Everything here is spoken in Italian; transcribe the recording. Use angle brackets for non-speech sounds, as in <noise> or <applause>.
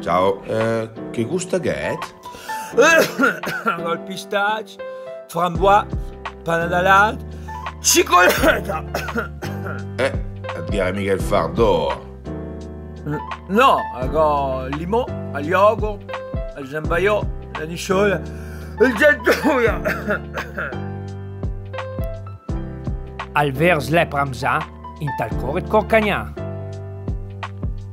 Ciao, eh, che gusto che Al <coughs> pistache, framboise, panadalat, cicolata. <coughs> Eh, a dire mica il fardo. Mm, no, al limon, al yogurt, al zambaiò, la nisciola, il giantuia. <coughs> Al vers le pramza in tal coret corcagnà.